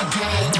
again.